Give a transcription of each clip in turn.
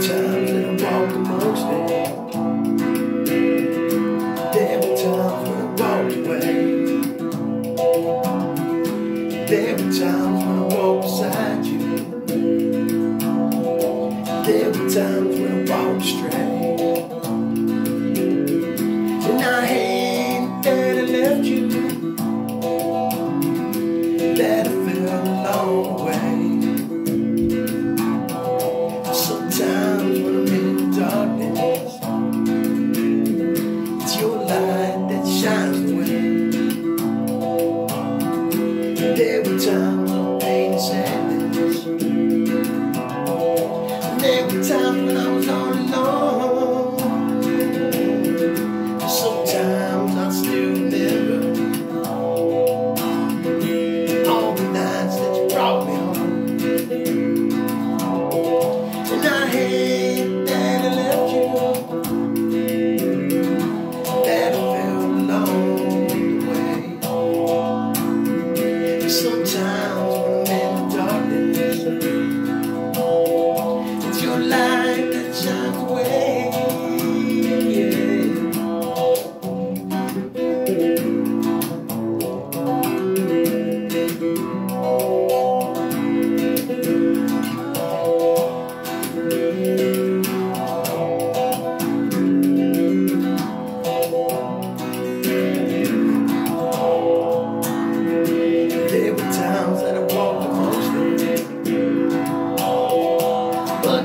Times that I walked amongst them. so long.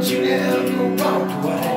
you never walked away.